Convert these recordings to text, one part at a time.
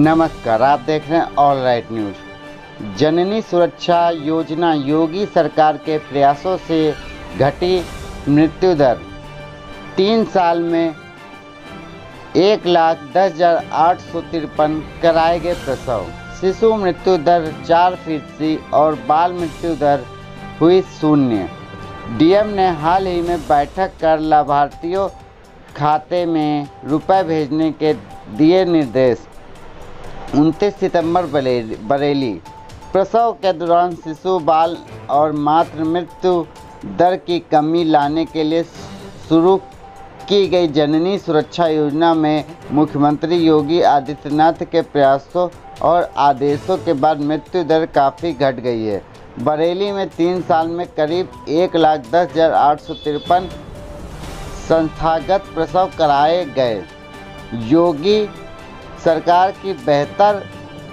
नमस्कार आप देख रहे हैं ऑल राइट न्यूज़ जननी सुरक्षा योजना योगी सरकार के प्रयासों से घटी मृत्यु दर। तीन साल में एक लाख दस हज़ार आठ सौ तिरपन कराए गए प्रसव। शिशु मृत्यु दर चार फ़ीसदी और बाल मृत्यु दर हुई शून्य। डीएम ने हाल ही में बैठक कर लाभार्थियों खाते में रुपए भेजने के दिए निर्देश। 29 सितंबर बरेली बरेली। प्रसव के दौरान शिशु, बाल और मातृ मृत्यु दर की कमी लाने के लिए शुरू की गई जननी सुरक्षा योजना में मुख्यमंत्री योगी आदित्यनाथ के प्रयासों और आदेशों के बाद मृत्यु दर काफ़ी घट गई है। बरेली में तीन साल में करीब एक लाख दस हज़ार आठ सौ तिरपन संस्थागत प्रसव कराए गए। योगी सरकार की बेहतर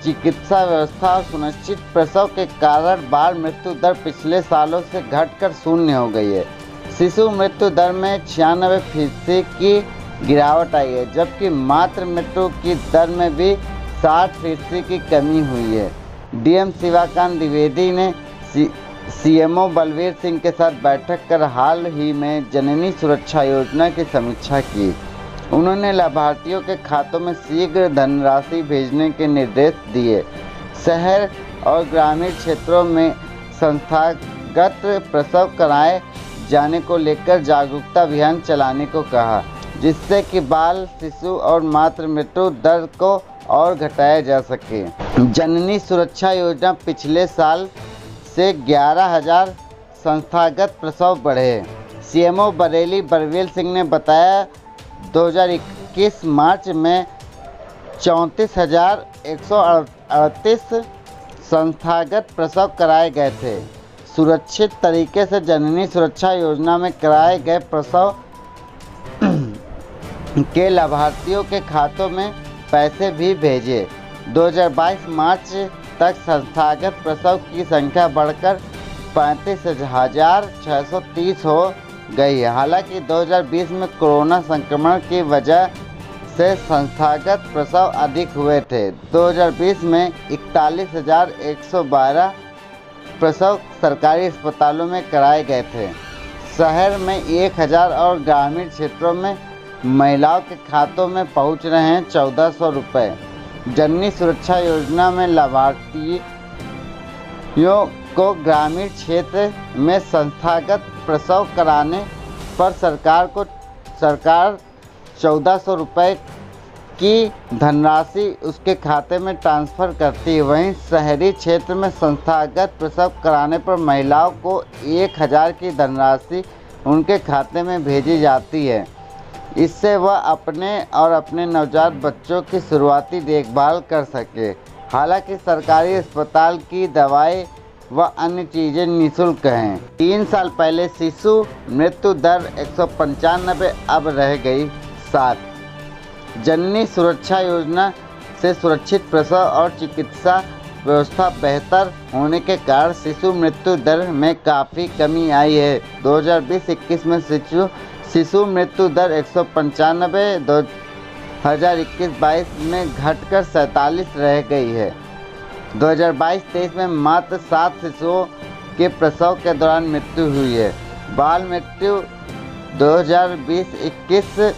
चिकित्सा व्यवस्था और सुनिश्चित प्रसव के कारण बाल मृत्यु दर पिछले सालों से घटकर शून्य हो गई है। शिशु मृत्यु दर में छियानवे फ़ीसदी की गिरावट आई है, जबकि मातृ मृत्यु की दर में भी साठ फ़ीसदी की कमी हुई है। डीएम शिवाकांत द्विवेदी ने सीएमओ बलवीर सिंह के साथ बैठक कर हाल ही में जननी सुरक्षा योजना की समीक्षा की। उन्होंने लाभार्थियों के खातों में शीघ्र धनराशि भेजने के निर्देश दिए। शहर और ग्रामीण क्षेत्रों में संस्थागत प्रसव कराए जाने को लेकर जागरूकता अभियान चलाने को कहा, जिससे कि बाल, शिशु और मातृ मृत्यु दर को और घटाया जा सके। जननी सुरक्षा योजना पिछले साल से ग्यारह हज़ार संस्थागत प्रसव बढ़े। सीएमओ बरेली बरवेल सिंह ने बताया 2021 मार्च में चौंतीस हज़ार एक सौ अड़तीस संस्थागत प्रसव कराए गए थे। सुरक्षित तरीके से जननी सुरक्षा योजना में कराए गए प्रसव के लाभार्थियों के खातों में पैसे भी भेजे। 2022 मार्च तक संस्थागत प्रसव की संख्या बढ़कर पैंतीस हज़ार छः सौ तीस हो गई है। हालाँकि 2020 में कोरोना संक्रमण की वजह से संस्थागत प्रसव अधिक हुए थे। 2020 में इकतालीस प्रसव सरकारी अस्पतालों में कराए गए थे। शहर में एक हज़ार और ग्रामीण क्षेत्रों में महिलाओं के खातों में पहुँच रहे हैं चौदह सौ रुपये जननी सुरक्षा योजना में लाभार्थियों को ग्रामीण क्षेत्र में संस्थागत प्रसव कराने पर सरकार को, सरकार चौदह सौ रुपये की धनराशि उसके खाते में ट्रांसफ़र करती है। वहीं शहरी क्षेत्र में संस्थागत प्रसव कराने पर महिलाओं को एक हज़ार की धनराशि उनके खाते में भेजी जाती है। इससे वह अपने और अपने नवजात बच्चों की शुरुआती देखभाल कर सके। हालाँकि सरकारी अस्पताल की दवाई व अन्य चीज़ें निःशुल्क हैं। तीन साल पहले शिशु मृत्यु दर एक सौ पंचानबे अब रह गई सात। जननी सुरक्षा योजना से सुरक्षित प्रसव और चिकित्सा व्यवस्था बेहतर होने के कारण शिशु मृत्यु दर में काफ़ी कमी आई है। 2020-21 में शिशु शिशु मृत्यु दर एक सौ पंचानबे, दो हज़ार इक्कीस बाईस में घटकर सैंतालीस रह गई है। 2022-23 में मात्र सात शिशुओं के प्रसव के दौरान मृत्यु हुई है। बाल मृत्यु 2020-21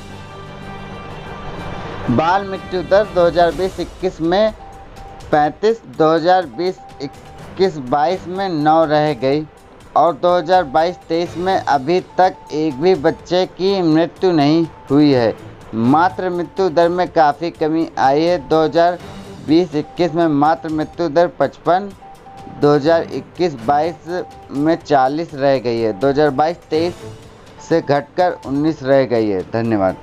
बाल मृत्यु दर 2020-21 में 35 2020-21-22 में 9 रह गई और 2022-23 में अभी तक एक भी बच्चे की मृत्यु नहीं हुई है। मात्र मृत्यु दर में काफ़ी कमी आई है। 2020-21 में मात्र मृत्यु दर 55 2021-22 में 40 रह गई है 2022-23 से घटकर 19 रह गई है। धन्यवाद।